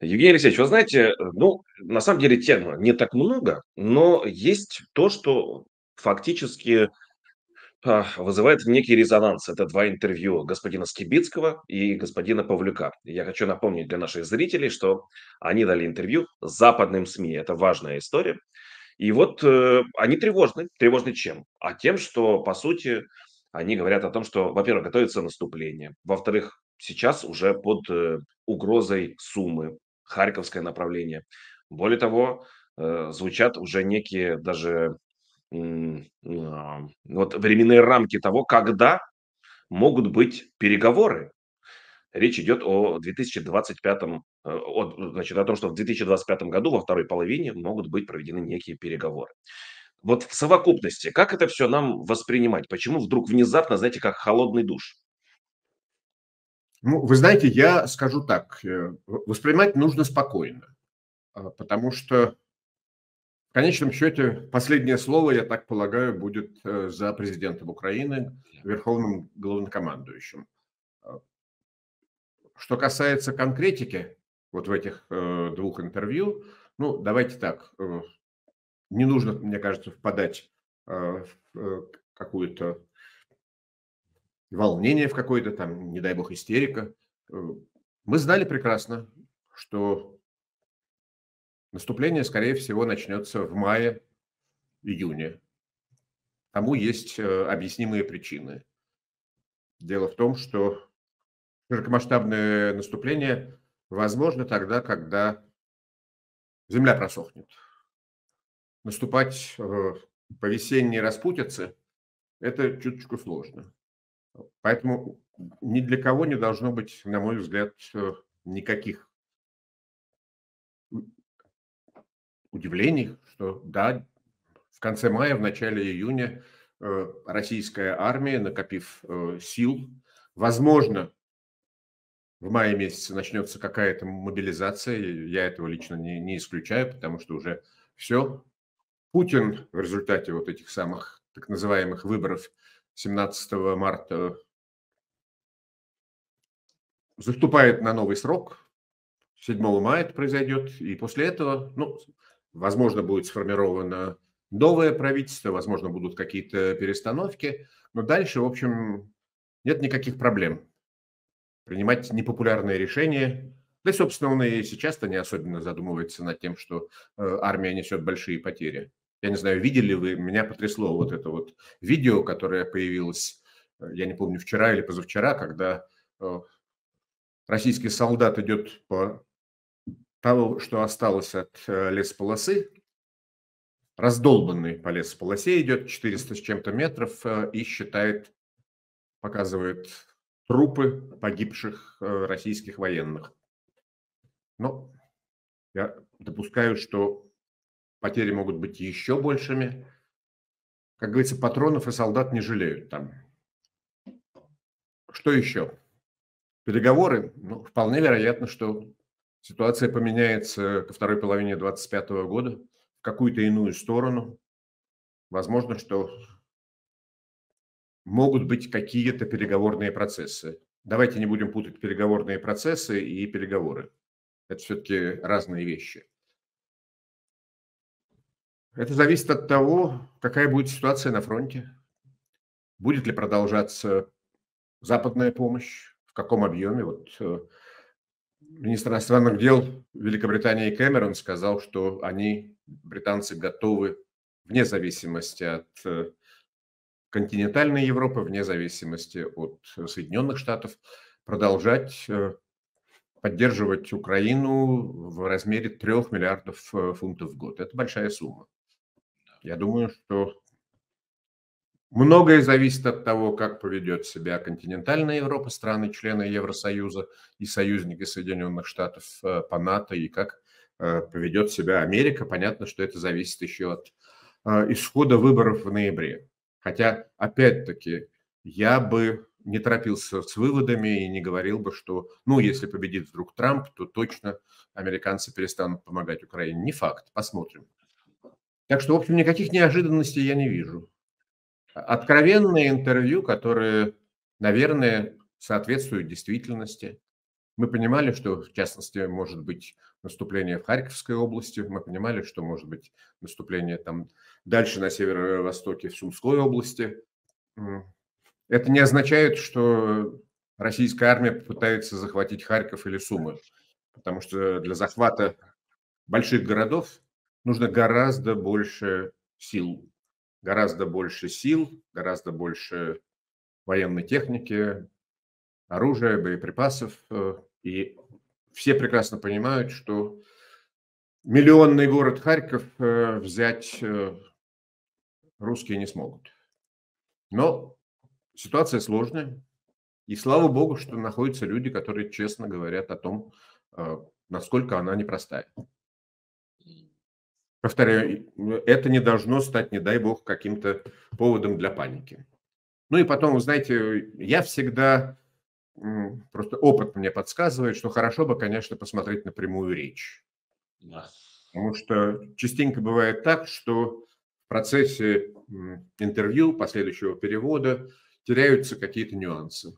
Евгений Алексеевич, вы знаете, ну, на самом деле тем не так много, но есть то, что фактически а, вызывает некий резонанс. Это 2 интервью господина Скибицкого и господина Павлюка. Я хочу напомнить для наших зрителей, что они дали интервью западным СМИ. Это важная история. И вот, э, они тревожны. Тревожны чем? А тем, что, по сути, они говорят о том, что, во-первых, готовится наступление, во-вторых, сейчас уже под, э, угрозой Сумы, Харьковское направление. Более того, э, звучат уже некие даже, а, вот временные рамки того, когда могут быть переговоры. Речь идет о 2025, э, от значит, о том, что в 2025 году, во второй половине, могут быть проведены некие переговоры. Вот в совокупности, как это всё нам воспринимать? Почему вдруг внезапно, знаете, как холодный душ? Ну, вы знаете, я скажу так, э, воспринимать нужно спокойно, а, потому что в конечном счете последнее слово, я так полагаю, будет, э, за президентом Украины, верховным главнокомандующим. А что касается конкретики вот в этих, э, 2 интервью, ну, давайте так, не нужно, мне кажется, впадать, в, какую-то волнение в какое-то там, не дай бог, истерика. Э, мы знали прекрасно, что наступление, скорее всего, начнется в мае-июне. Тому есть, э, объяснимые причины. Дело в том, что широкомасштабное наступление возможно тогда, когда земля просохнет. Наступать, э, по весенней распутице- это чуточку сложно. Поэтому ни для кого не должно быть, на мой взгляд, э, никаких удивлений, что да, в конце мая, в начале июня, э, российская армия, накопив, э, сил, возможно в мае месяце начнется какая-то мобилизация. Я этого лично не не исключаю, потому что уже всё. Путин в результате вот этих самых так называемых выборов 17 марта заступает на новый срок. 7 мая это произойдет. И после этого, ну, возможно, будет сформировано новое правительство, возможно, будут какие-то перестановки. Но дальше, в общем, нет никаких проблем принимать непопулярные решения. Да собственно, он и сейчас-то не особенно задумывается над тем, что, э, армия несет большие потери. Я не знаю, видели вы, меня потрясло вот это вот видео, которое появилось, э, я не помню, вчера или позавчера, когда, э, российский солдат идет по того, что осталось от, э, лесополосы, раздолбанный по лесополосе идет 400 с чем-то метров, и считает, показывает трупы погибших, российских военных. Но я допускаю, что потери могут быть еще большими. Как говорится, патронов и солдат не жалеют там. Что еще? Переговоры. Ну, вполне вероятно, что ситуация поменяется ко второй половине 2025 года в какую-то иную сторону. Возможно, что могут быть какие-то переговорные процессы. Давайте не будем путать переговорные процессы и переговоры. Это все-таки разные вещи. Это зависит от того, какая будет ситуация на фронте. Будет ли продолжаться западная помощь, в каком объеме. Вот э, министр иностранных дел Великобритании Кэмерон сказал, что они, британцы, готовы вне зависимости от э, континентальной Европы, вне зависимости от Соединенных Штатов, продолжать э, поддерживать Украину в размере 3 миллиардов фунтов в год. Это большая сумма. Я думаю, что многое зависит от того, как поведет себя континентальная Европа, страны-члены Евросоюза и союзники Соединенных Штатов э, по НАТО, и как э, поведет себя Америка. Понятно, что это зависит еще от э, исхода выборов в ноябре. Хотя, опять-таки, я бы не торопился с выводами и не говорил бы, что, ну, если победит вдруг Трамп, то точно американцы перестанут помогать Украине. Не факт, посмотрим. Так что, в общем, никаких неожиданностей я не вижу. Откровенные интервью, которые, наверное, соответствуют действительности. Мы понимали, что, в частности, может быть наступление в Харьковской области, мы понимали, что может быть наступление там дальше на северо-востоке в Сумской области. Это не означает, что российская армия попытается захватить Харьков или Сумы, потому что для захвата больших городов нужно гораздо больше сил, гораздо больше сил, гораздо больше военной техники, оружия, боеприпасов. Э, и все прекрасно понимают, что миллионный город Харьков э, взять э, русские не смогут. Но ситуация сложная. И слава богу, что находятся люди, которые честно говорят о том, насколько она непростая. Повторяю, это не должно стать, не дай бог, каким-то поводом для паники. Ну и потом, вы знаете, я всегда Просто опыт мне подсказывает, что хорошо бы, конечно, посмотреть на прямую речь. Да. Потому что частенько бывает так, что в процессе интервью, последующего перевода теряются какие-то нюансы.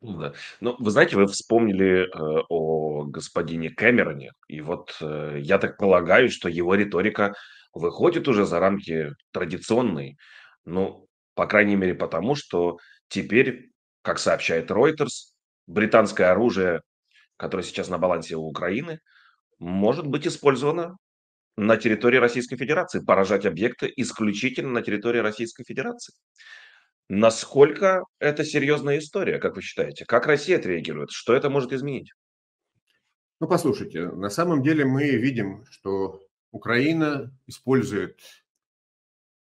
Да. Ну, вы знаете, вы вспомнили э, о господине Кэмероне, и вот э, я так полагаю, что его риторика выходит уже за рамки традиционной. Ну, по крайней мере, потому что теперь, как сообщает Reuters, британское оружие, которое сейчас на балансе у Украины, может быть использовано на территории Российской Федерации, поражать объекты исключительно на территории Российской Федерации. Насколько это серьезная история, как вы считаете? Как Россия отреагирует? Что это может изменить? Ну, послушайте, на самом деле мы видим, что Украина использует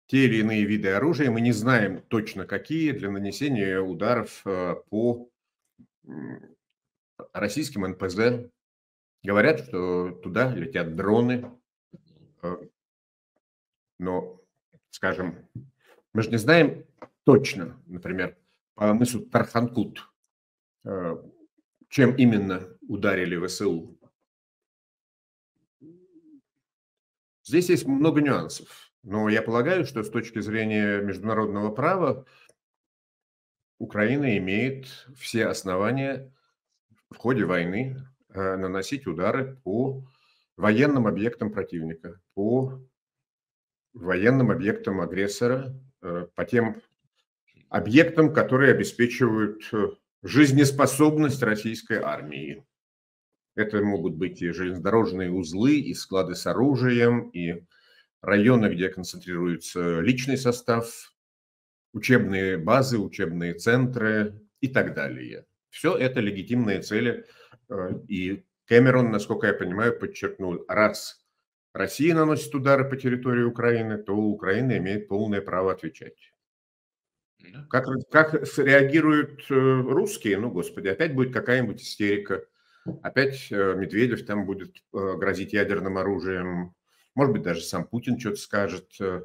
те или иные виды оружия. Мы не знаем точно какие для нанесения ударов э, по российским НПЗ. Говорят, что туда летят дроны. Э, но, скажем, мы же не знаем точно, например, по мысу Тарханкут, э, чем именно ударили ВСУ. Здесь есть много нюансов. Но я полагаю, что с точки зрения международного права Украина имеет все основания в ходе войны э, наносить удары по военным объектам противника, по военным объектам агрессора, э, по тем объектам, которые обеспечивают э, жизнеспособность российской армии. Это могут быть и железнодорожные узлы, и склады с оружием, и районы, где концентрируется личный состав, учебные базы, учебные центры и так далее. Все это легитимные цели. Э, и Кэмерон, насколько я понимаю, подчеркнул, раз Россия наносит удары по территории Украины, то Украина имеет полное право отвечать. Как, как реагируют э, русские? Ну, господи, опять будет какая-нибудь истерика. Опять э, Медведев там будет грозить ядерным оружием. Может быть, даже сам Путин что-то скажет. Э,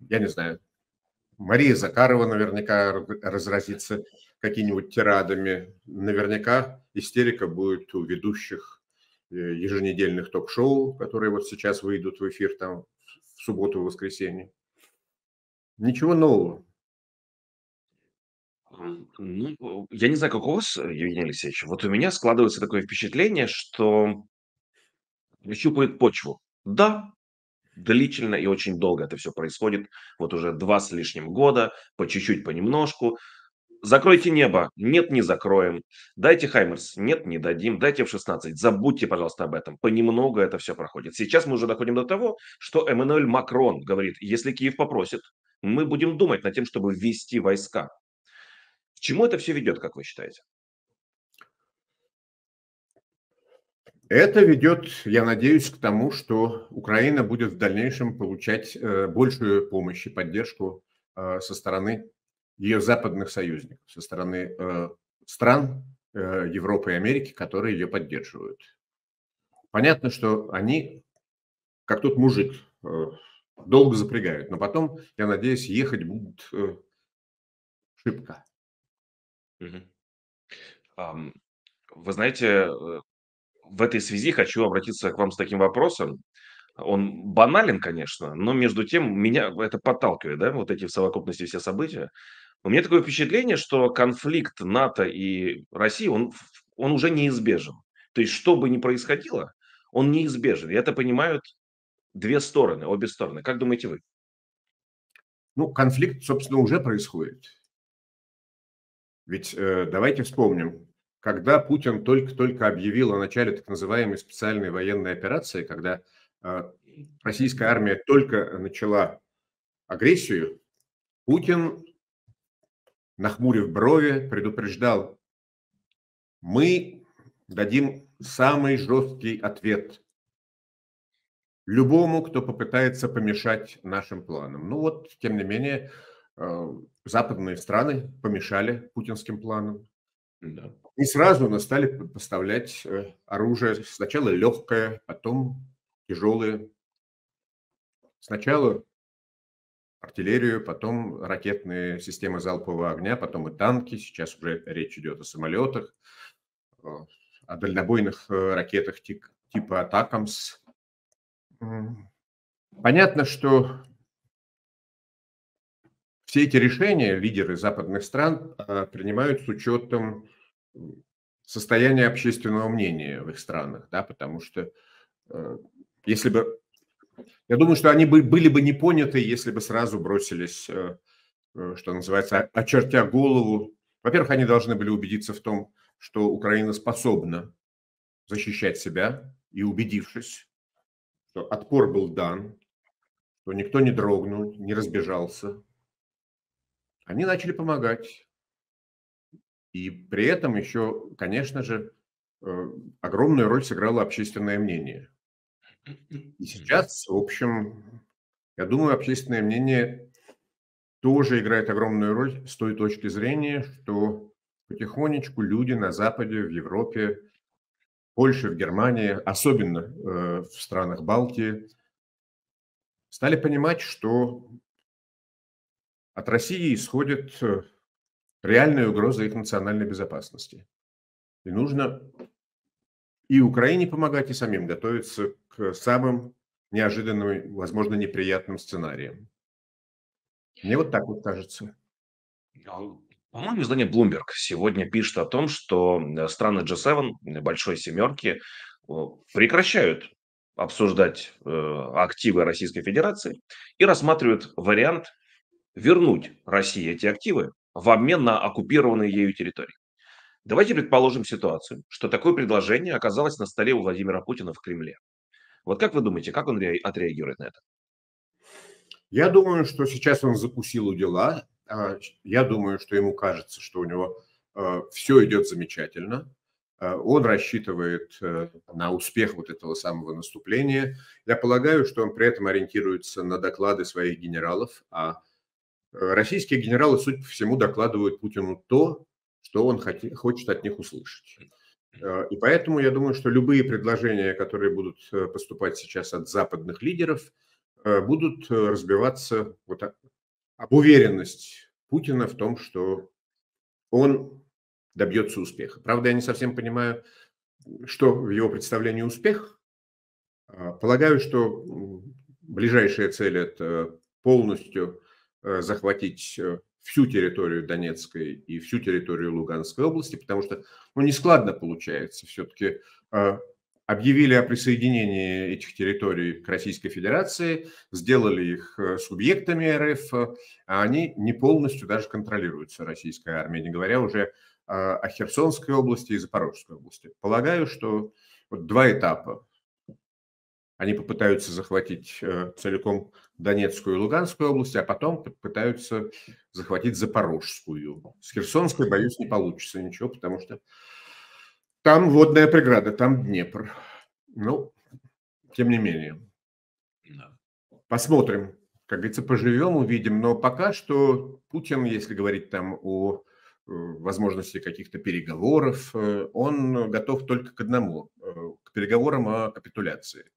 я не знаю. Мария Закарова наверняка разразится какими-нибудь тирадами. Наверняка истерика будет у ведущих э, еженедельных ток-шоу, которые вот сейчас выйдут в эфир там в субботу, в воскресенье. Ничего нового. Ну, я не знаю, как у вас, Евгений Алексеевич. Вот у меня складывается такое впечатление, что щупает почву. Да, длительно и очень долго это все происходит. Вот уже два с лишним года, по чуть-чуть, понемножку. Закройте небо. Нет, не закроем. Дайте Хаймерс. Нет, не дадим. Дайте в 16 Забудьте, пожалуйста, об этом. Понемногу это все проходит. Сейчас мы уже доходим до того, что Эммануэль Макрон говорит, если Киев попросит, мы будем думать над тем, чтобы ввести войска. К чему это все ведет, как вы считаете? Это ведет, я надеюсь, к тому, что Украина будет в дальнейшем получать э, большую помощь и поддержку э, со стороны ее западных союзников, со стороны э, стран Европы и Америки, которые ее поддерживают. Понятно, что они, как тот мужик, долго запрягают, но потом, я надеюсь, ехать будут шибко. Вы знаете, в этой связи хочу обратиться к вам с таким вопросом. Он банален, конечно, но между тем меня это подталкивает, да, вот эти в совокупности все события. У меня такое впечатление, что конфликт НАТО и России, он, он уже неизбежен. То есть, что бы ни происходило, он неизбежен. И это понимают две стороны, обе стороны. Как думаете вы? Ну, конфликт, собственно, уже происходит. Ведь э, давайте вспомним, когда Путин только-только объявил о начале так называемой специальной военной операции, когда э, российская армия только начала агрессию, Путин, нахмурив брови, предупреждал, мы дадим самый жесткий ответ любому, кто попытается помешать нашим планам. Ну вот, тем не менее, западные страны помешали путинским планам. Да. И сразу нас стали поставлять э, оружие. Сначала легкое, потом тяжелое. Сначала артиллерию, потом ракетные системы залпового огня, потом и танки. Сейчас уже речь идет о самолетах, о дальнобойных э, ракетах типа «Атакамс». Понятно, что все эти решения лидеры западных стран а, принимают с учетом состояния общественного мнения в их странах, да, потому что э, если бы, я думаю, что они бы, были бы не поняты, если бы сразу бросились, э, э, что называется, очертя голову. Во-первых, они должны были убедиться в том, что Украина способна защищать себя, и убедившись, что отпор был дан, что никто не дрогнул, не разбежался, они начали помогать. И при этом еще, конечно же, э, огромную роль сыграло общественное мнение. И сейчас, в общем, я думаю, общественное мнение тоже играет огромную роль с той точки зрения, что потихонечку люди на Западе, в Европе, Польше, в Германии, особенно э, в странах Балтии, стали понимать, что от России исходит э, реальная угроза их национальной безопасности. И нужно и Украине помогать, и самим готовиться к самым неожиданным, возможно, неприятным сценариям. Мне вот так вот кажется. А, по-моему, издание Bloomberg сегодня пишет о том, что э, страны G7, Большой Семерки, прекращают обсуждать э, активы Российской Федерации и рассматривают вариант вернуть России эти активы в обмен на оккупированные ею территории. Давайте предположим ситуацию, что такое предложение оказалось на столе у Владимира Путина в Кремле. Вот как вы думаете, как он отреагирует на это? Я думаю, что сейчас он запустил у дела. А, я думаю, что ему кажется, что у него а, все идет замечательно. А, он рассчитывает э, на успех вот этого самого наступления. Я полагаю, что он при этом ориентируется на доклады своих генералов, а российские генералы, судя по всему, докладывают Путину то, что он хочет от них услышать. Э, и поэтому я думаю, что любые предложения, которые будут э, поступать сейчас от западных лидеров, будут разбиваться вот об уверенность Путина в том, что он добьется успеха. Правда, я не совсем понимаю, что в его представлении успех. Полагаю, что ближайшая цель – это полностью Э, захватить э, всю территорию Донецкой и всю территорию Луганской области, потому что ну, не складно получается. Все-таки э, объявили о присоединении этих территорий к Российской Федерации, сделали их субъектами РФ, а они не полностью даже контролируются российской армией, не говоря уже о Херсонской области и Запорожской области. Полагаю, что вот два этапа они попытаются захватить э, целиком Донецкую и Луганскую области, а потом попытаются захватить Запорожскую. С Херсонской, боюсь, не получится ничего, потому что там водная преграда, там Днепр. Ну, тем не менее. Посмотрим. Как говорится, поживем, увидим. Но пока что Путин, если говорить там о э, возможности каких-то переговоров, э, он готов только к одному, к переговорам о капитуляции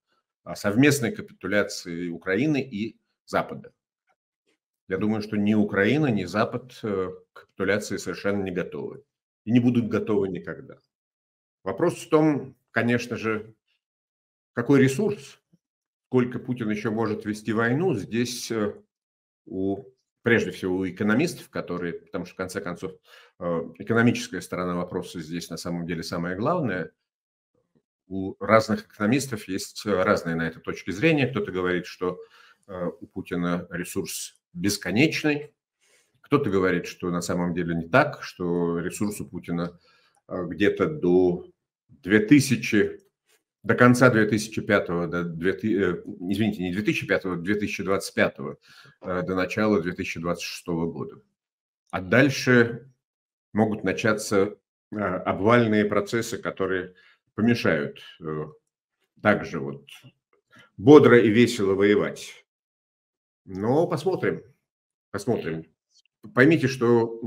совместной капитуляции Украины и Запада. Я думаю, что ни Украина, ни Запад э, к капитуляции совершенно не готовы. И не будут готовы никогда. Вопрос в том, конечно же, какой ресурс, сколько Путин еще может вести войну. Здесь э, у прежде всего у экономистов, которые, потому что в конце концов экономическая сторона вопроса здесь на самом деле самое главное. У разных экономистов есть разные на это точки зрения. Кто-то говорит, что у Путина ресурс бесконечный, кто-то говорит, что на самом деле не так, что ресурс у Путина где-то до 2000 до конца 2005, до 2000, э, извините, не 2005, 2025, э, до начала 2026 года. А дальше могут начаться э, обвальные процессы, которые помешают также вот бодро и весело воевать. Но посмотрим, посмотрим. Поймите, что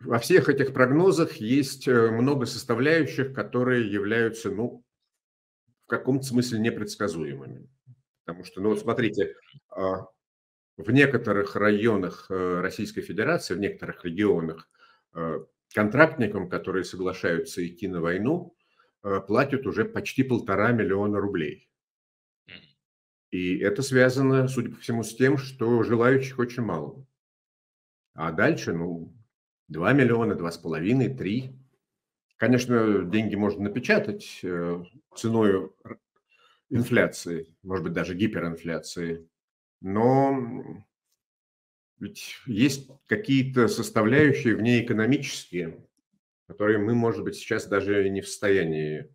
во всех этих прогнозах есть э, много составляющих, которые являются, ну, в каком-то смысле непредсказуемыми. Потому что, ну вот смотрите, а, в некоторых районах э, Российской Федерации, в некоторых регионах э, контрактникам, которые соглашаются идти на войну, платят уже почти полтора миллиона рублей. И это связано, судя по всему, с тем, что желающих очень мало. А дальше, ну, 2 миллиона, 2,5, 3. Конечно, деньги можно напечатать э, ценой инфляции, может быть, даже гиперинфляции, но ведь есть какие-то составляющие внеэкономические, которые мы, может быть, сейчас даже не в состоянии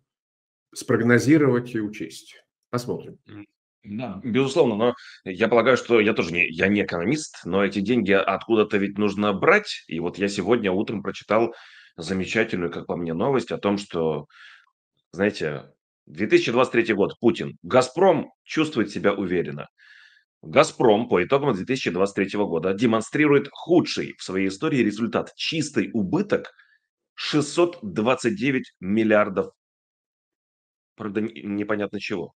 спрогнозировать и учесть. Посмотрим. Да, безусловно, но я полагаю, что я тоже не, я не экономист, но эти деньги откуда-то ведь нужно брать. И вот я сегодня утром прочитал замечательную, как по мне, новость о том, что, знаете, 2023 год, Путин, Газпром чувствует себя уверенно. Газпром по итогам 2023 года демонстрирует худший в своей истории результат. Чистый убыток 629 миллиардов, правда, непонятно чего.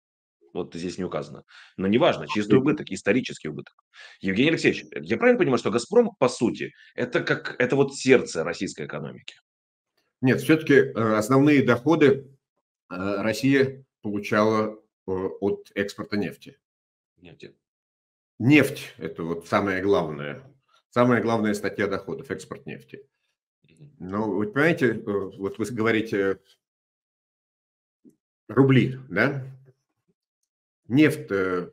Вот здесь не указано. Но неважно, чистый убыток, исторический убыток. Евгений Алексеевич, я правильно понимаю, что «Газпром», по сути, это как это вот сердце российской экономики? Нет, все-таки э, основные доходы э, Россия получала э, от экспорта нефти. Нефти. Нефть – это вот самое главное. Самая главная статья доходов – экспорт нефти. Но вы понимаете, вот вы говорите рубли, да? нефть э,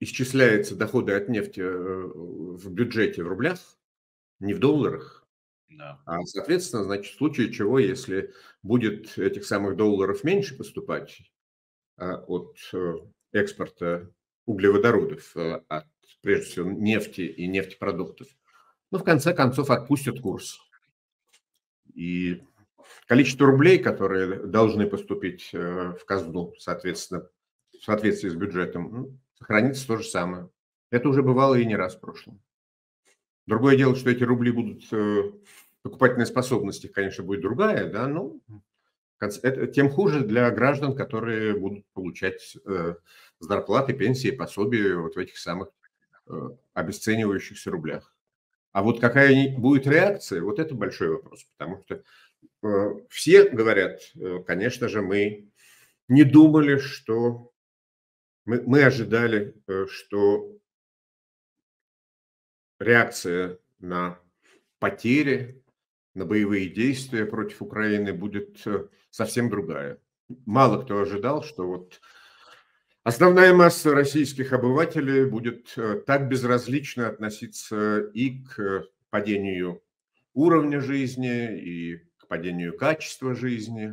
исчисляется, доходы от нефти э, в бюджете в рублях, не в долларах. Да. А, соответственно, значит, в случае чего, если будет этих самых долларов меньше поступать а, от э, экспорта углеводородов, от, прежде всего, нефти и нефтепродуктов, ну, в конце концов, отпустят курс. И Количество рублей, которые должны поступить э, в казну, соответственно, в соответствии с бюджетом, ну, сохранится то же самое. Это уже бывало и не раз в прошлом. Другое дело, что эти рубли будут, э, покупательная способность их, конечно, будет другая, да, но это, тем хуже для граждан, которые будут получать э, зарплаты, пенсии, пособия вот в этих самых обесценивающихся рублях. А вот какая будет реакция, вот это большой вопрос, потому что Э, все говорят, э, конечно же, мы не думали, что мы, мы ожидали, э, что реакция на потери, на боевые действия против Украины будет совсем другая. Мало кто ожидал, что вот основная масса российских обывателей будет так безразлично относиться и к падению уровня жизни, и падению качества жизни,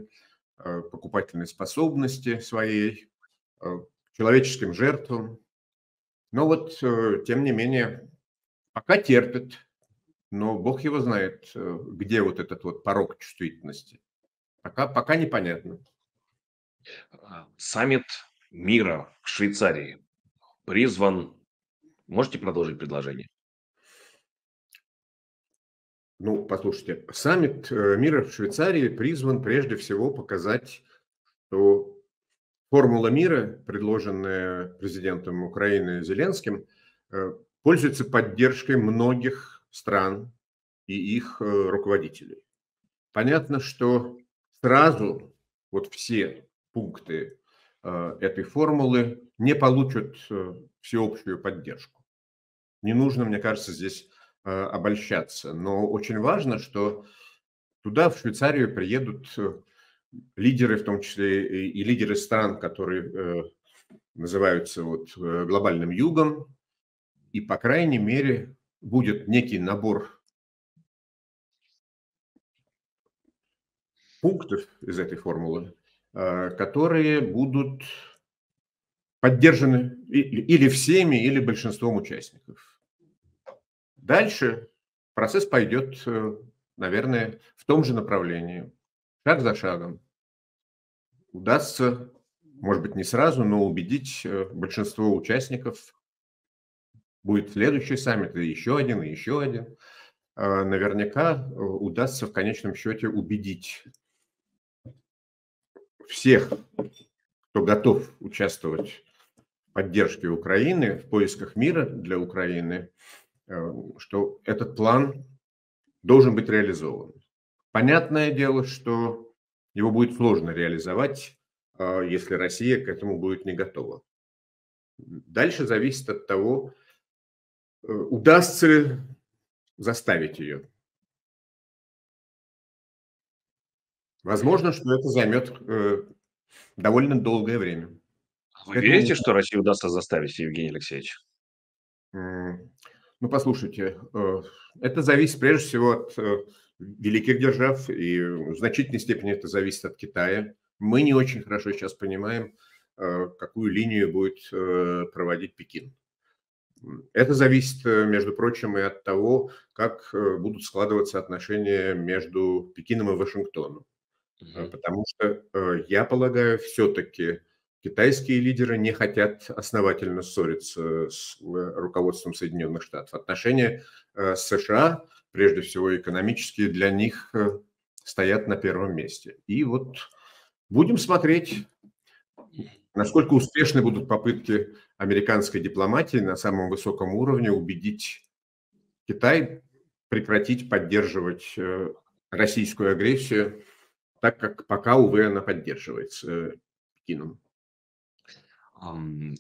э, покупательной способности своей, э, человеческим жертвам. Но вот, э, тем не менее, пока терпит, но Бог его знает, где вот этот вот порог чувствительности. Пока, пока непонятно. А, саммит мира в Швейцарии призван... Можете продолжить предложение? Ну, послушайте, саммит э, мира в Швейцарии призван прежде всего показать, что формула мира, предложенная президентом Украины Зеленским, э, пользуется поддержкой многих стран и их э, руководителей. Понятно, что сразу вот все пункты этой формулы не получат всеобщую поддержку. Не нужно, мне кажется, здесь обольщаться. Но очень важно, что туда, в Швейцарию, приедут лидеры, в том числе и лидеры стран, которые называются вот глобальным югом, и, по крайней мере, будет некий набор пунктов из этой формулы, э, которые будут поддержаны или всеми, или большинством участников. Дальше процесс пойдет, э, наверное, в том же направлении, шаг за шагом. Удастся, может быть, не сразу, но убедить э, большинство участников будет следующий саммит, и еще один, и еще один. Наверняка э, удастся в конечном счете убедить всех, кто готов участвовать в поддержке Украины, в поисках мира для Украины, э, что этот план должен быть реализован. Понятное дело, что его будет сложно реализовать, а, если Россия к этому будет не готова. Дальше зависит от того, Э, удастся ли заставить ее. Возможно, что это займет э, довольно долгое время. Вы это верите, что Россию удастся заставить, Евгений Алексеевич? Ну, послушайте, э, это зависит прежде всего от великих держав, и в значительной степени это зависит от Китая. Мы не очень хорошо сейчас понимаем, какую линию будет проводить Пекин. Это зависит, э, между прочим, и от того, как э, будут складываться отношения между Пекином и Вашингтоном. Mm Потому что, я полагаю, все-таки китайские лидеры не хотят основательно ссориться с руководством Соединенных Штатов. Отношения с США, прежде всего экономические, для них стоят на первом месте. И вот будем смотреть, насколько успешны будут попытки американской дипломатии на самом высоком уровне убедить Китай прекратить поддерживать э, российскую агрессию, так как пока, увы, она поддерживается э, Пекином.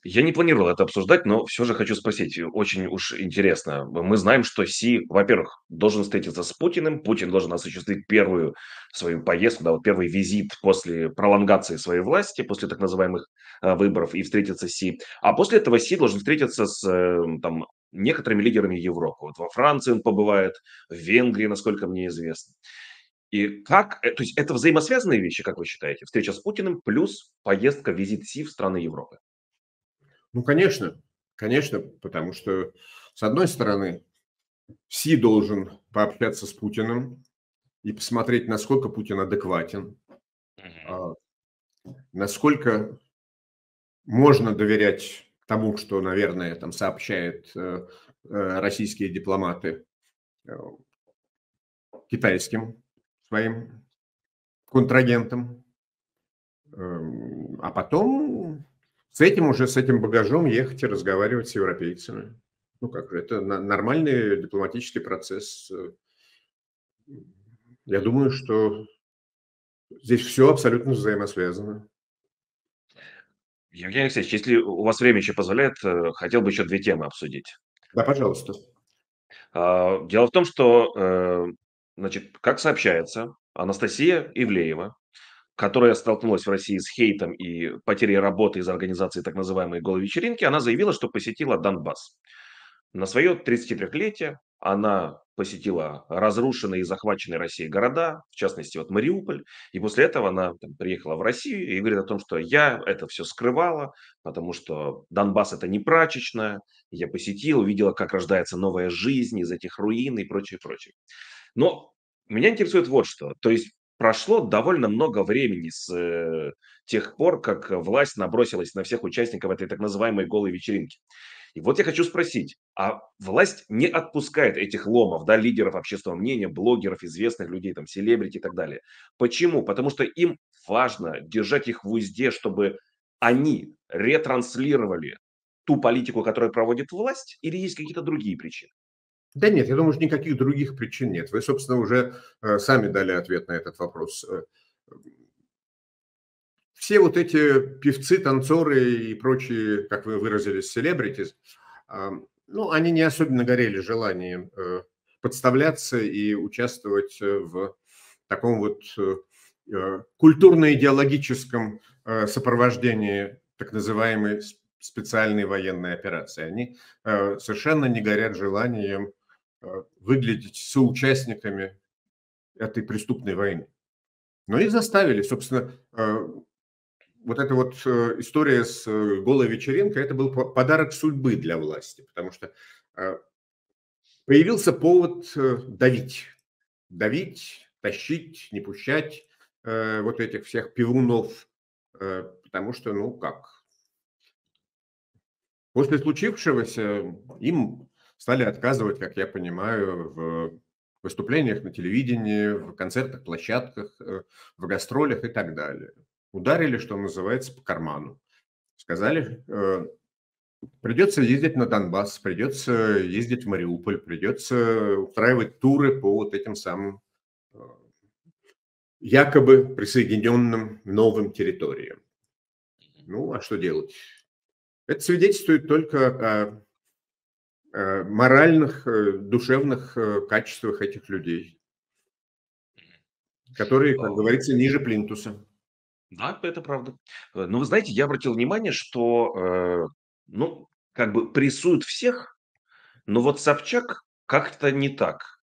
Я не планировал это обсуждать, но все же хочу спросить, очень уж интересно. Мы знаем, что Си, во-первых, должен встретиться с Путиным, Путин должен осуществить первую свою поездку, да, вот первый визит после пролонгации своей власти, после так называемых э, выборов, и встретиться с Си. А после этого Си должен встретиться с э, там, некоторыми лидерами Европы. Вот во Франции он побывает, в Венгрии, насколько мне известно. И как, э, то есть это взаимосвязанные вещи, как вы считаете? Встреча с Путиным плюс поездка, визит Си в страны Европы. Ну, конечно, конечно, потому что, с одной стороны, Си должен пообщаться с Путиным и посмотреть, насколько Путин адекватен, mm насколько можно доверять тому, что, наверное, там сообщают э, э, российские дипломаты китайским своим контрагентам, эм, а потом с этим уже, с этим багажом ехать и разговаривать с европейцами. Ну как же, это нормальный дипломатический процесс. Я думаю, что здесь все абсолютно взаимосвязано. Евгений Алексеевич, если у вас время еще позволяет, э, хотел бы еще две темы обсудить. Да, пожалуйста. А, дело в том, что, э, значит, как сообщается, Анастасия Ивлеева, которая столкнулась в России с хейтом и потерей работы из организации так называемой голой вечеринки, она заявила, что посетила Донбасс. На свое 33-летие она посетила разрушенные и захваченные Россией города, в частности, вот Мариуполь, и после этого она там, приехала в Россию и говорит о том, что я это все скрывала, потому что Донбасс это не прачечная, я посетила, увидела, как рождается новая жизнь из этих руин и прочее, прочее. Но меня интересует вот что, то есть прошло довольно много времени с э, тех пор, как власть набросилась на всех участников этой так называемой голой вечеринки. И вот я хочу спросить, а власть не отпускает этих ломов, да, лидеров общественного мнения, блогеров, известных людей, там, селебрити и так далее. Почему? Потому что им важно держать их в узде, чтобы они ретранслировали ту политику, которую проводит власть, или есть какие-то другие причины? Да нет, я думаю, что никаких других причин нет. Вы, собственно, уже э, сами дали ответ на этот вопрос. Э, все вот эти певцы, танцоры и прочие, как вы выразились, селебритис, ну, они не особенно горели желанием э, подставляться и участвовать в таком вот э, культурно-идеологическом сопровождении так называемой специальной военной операции. Они совершенно не горят желанием выглядеть соучастниками этой преступной войны. Но их заставили, собственно, вот эта вот э, история с э, голой вечеринкой, это был подарок судьбы для власти, потому что э, появился повод давить, давить, тащить, не пущать вот этих всех пивунов, потому что, ну как, после случившегося им стали отказывать, как я понимаю, в выступлениях на телевидении, в концертах, площадках, в гастролях и так далее ударили, что называется, по карману. Сказали, э, придется ездить на Донбасс, придется ездить в Мариуполь, придется устраивать туры по вот этим самым э, якобы присоединенным новым территориям. Ну, а что делать? Это свидетельствует только о моральных, э, душевных качествах этих людей, которые, как говорится, ниже плинтуса. Да, это правда. Э, но вы знаете, я обратил внимание, что, э, ну, как бы прессуют всех, но вот Собчак как-то не так.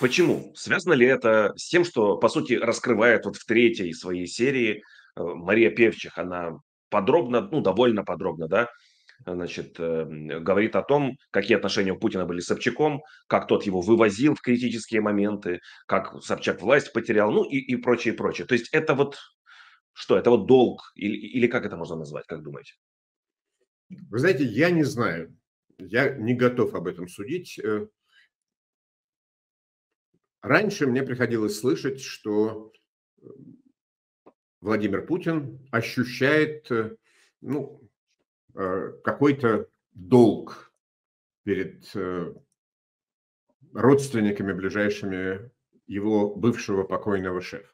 Почему? Связано ли это с тем, что, по сути, раскрывает вот в третьей своей серии э, Мария Певчих, она подробно, ну, довольно подробно, да, значит, э, говорит о том, какие отношения у Путина были с Собчаком, как тот его вывозил в критические моменты, как Собчак власть потерял, ну и, и прочее, прочее. То есть это вот что, это вот долг или, или как это можно назвать, как думаете? Вы знаете, я не знаю. Я не готов об этом судить. Э. Раньше мне приходилось слышать, что э, Владимир Путин ощущает ну, какой-то долг перед родственниками ближайшими его бывшего покойного шефа.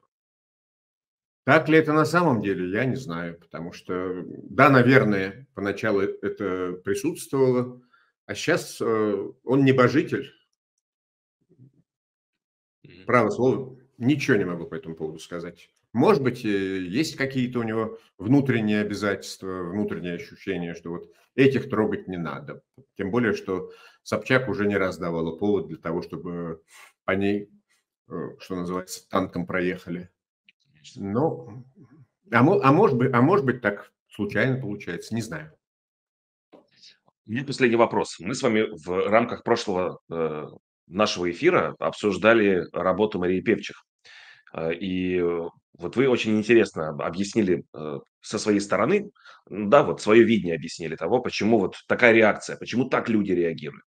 Так ли это на самом деле, я не знаю, потому что, да, наверное, поначалу это присутствовало, а сейчас э, он небожитель. Право слово, ничего не могу по этому поводу сказать. Может быть, э, есть какие-то у него внутренние обязательства, внутренние ощущения, что вот этих трогать не надо. Тем более, что Собчак уже не раз давала повод для того, чтобы по ней, э, что называется, танком проехали. Ну, а, а, может быть, а может быть так случайно получается, не знаю. У меня последний вопрос. Мы с вами в рамках прошлого э, нашего эфира обсуждали работу Марии Певчих. Э, и вот вы очень интересно объяснили э, со своей стороны, да, вот свое видение объяснили того, почему вот такая реакция, почему так люди реагируют.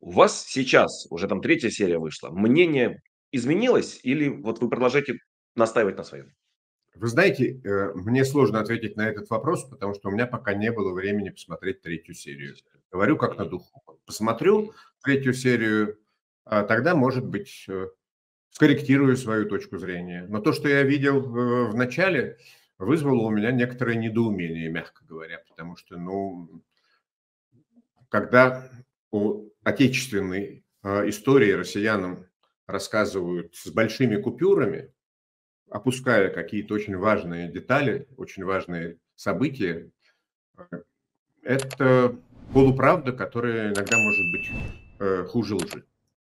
У вас сейчас, уже там третья серия вышла, мнение изменилось или вот вы продолжаете настаивать на своем? Вы знаете, э, мне сложно ответить на этот вопрос, потому что у меня пока не было времени посмотреть третью серию. Говорю как на духу. Посмотрю третью серию, а тогда, может быть, э, скорректирую свою точку зрения. Но то, что я видел в начале, вызвало у меня некоторое недоумение, мягко говоря, потому что, ну, когда о отечественной э, истории россиянам рассказывают с большими купюрами, опуская какие-то очень важные детали, очень важные события, это полуправда, которая иногда может быть э, хуже лжи.